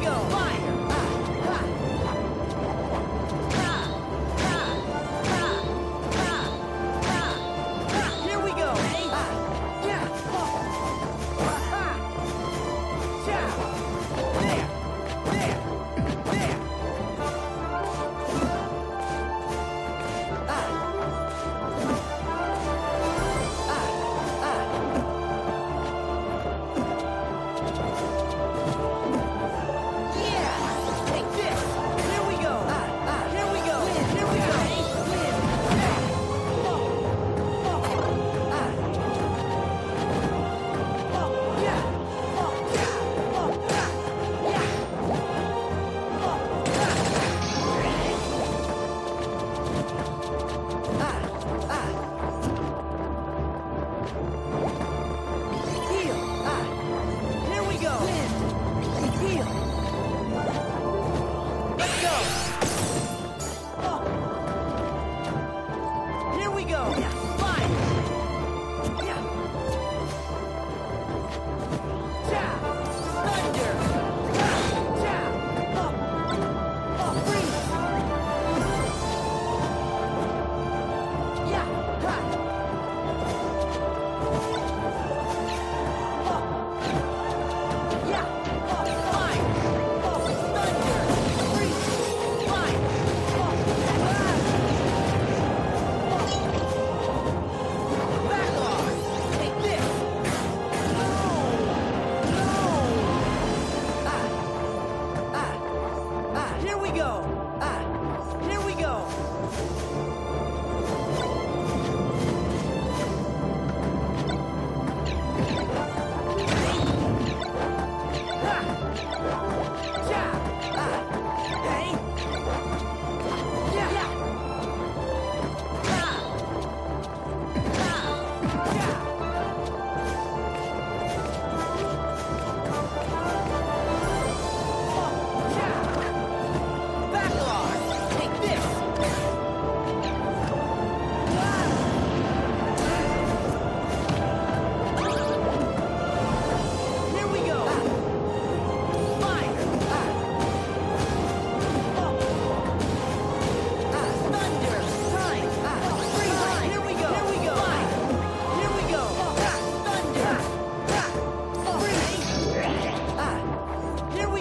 go! we go.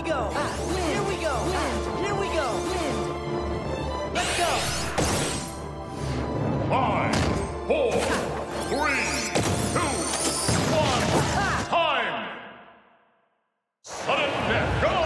go. Here we go. Ah, here we go. Let's go. Five, four, three, two, one. Ah. Time. Sudden death. Go.